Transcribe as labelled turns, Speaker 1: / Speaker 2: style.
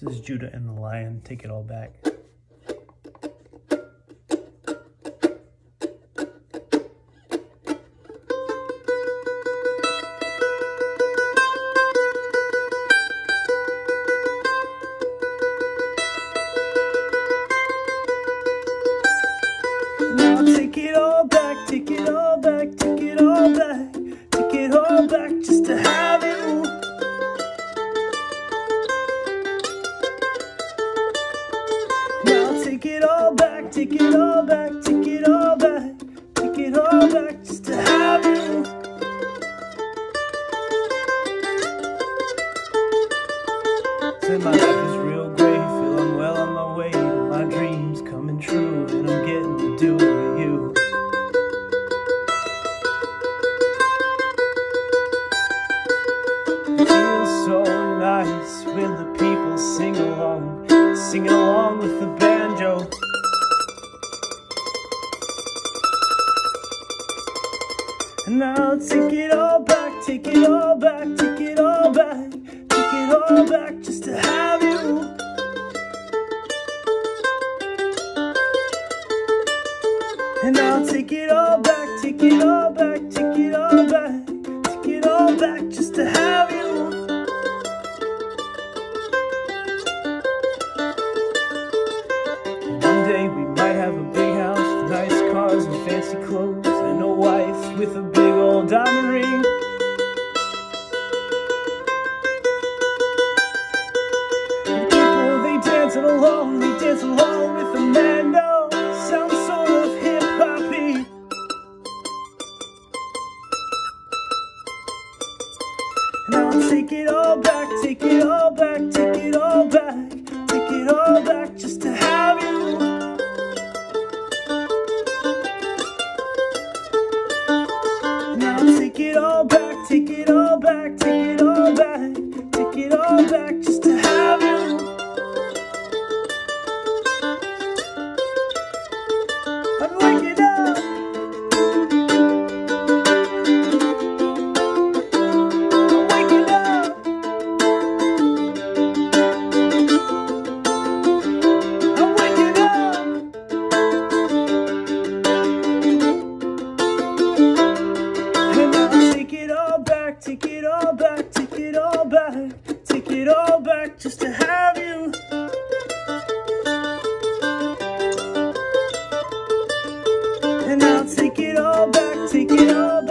Speaker 1: This is Judah and the Lion. Take it all back. Now take it all back, take it all back, take it all back, take it all back just to have take it all back, take it all back, take it all back, take it all back just to have you. Say my life is real great, feel I'm well on my way, my dreams coming true, and I'm getting to do it with you. It feels so nice when the people sing along, singing along with And now take it all back, take it all back, take it all back, take it all back just to have you. And I'll take it all back, take it all back, take it all back, take it all back just to have you. With a big old diamond ring. People they dancing along, they dance along with sort of hip hoppy. I'll take it all back, take it all take it all back, take it all back, take it all back just back, take it all back, take it all back, take it all back just to have you. And I'll take it all back, take it all